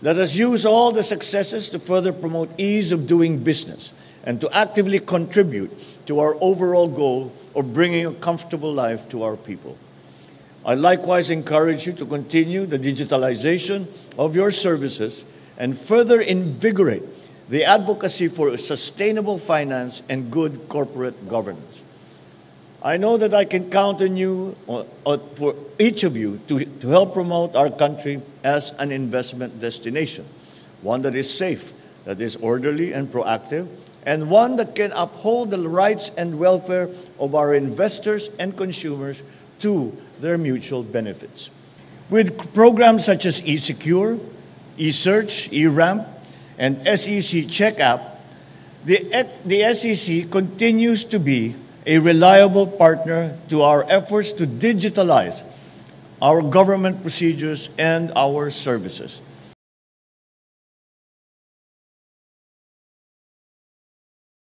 Let us use all the successes to further promote ease of doing business and to actively contribute to our overall goal of bringing a comfortable life to our people. I likewise encourage you to continue the digitalization of your services and further invigorate the advocacy for sustainable finance and good corporate governance. I know that I can count on you, uh, uh, for each of you, to, to help promote our country as an investment destination, one that is safe, that is orderly and proactive, and one that can uphold the rights and welfare of our investors and consumers to their mutual benefits. With programs such as eSecure, eSearch, eRamp, and SEC Check App, the, the SEC continues to be a reliable partner to our efforts to digitalize our government procedures and our services.